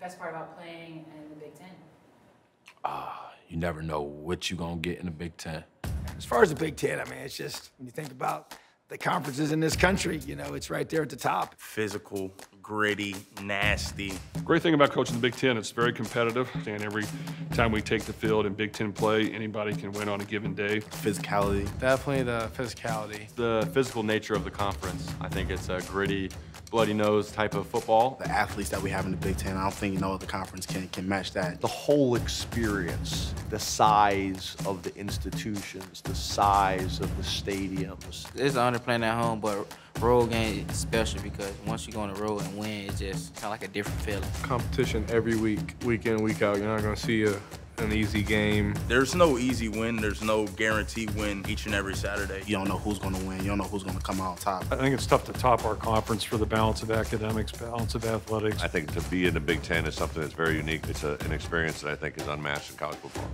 best part about playing in the Big Ten? Ah, you never know what you're gonna get in the Big Ten. As far as the Big Ten, I mean, it's just when you think about the conferences in this country, you know, it's right there at the top. Physical, gritty, nasty. Great thing about coaching the Big Ten, it's very competitive. And every time we take the field in Big Ten play, anybody can win on a given day. Physicality. Definitely the physicality. The physical nature of the conference. I think it's a gritty, bloody nose type of football. The athletes that we have in the Big Ten, I don't think you no other conference can, can match that. the whole experience, the size of the institutions, the size of the stadiums. It's an honor playing at home, but road game is special because once you go on the road and win, it's just kind of like a different feeling. competition every week, week in, week out. You're not going to see a, an easy game. There's no easy win. There's no guaranteed win each and every Saturday. You don't know who's going to win. You don't know who's going to come out on top. I think it's tough to top our conference for the balance of academics, balance of athletics. I think to be in the Big Ten is something that's very unique. It's a, an experience that I think is unmatched in college football.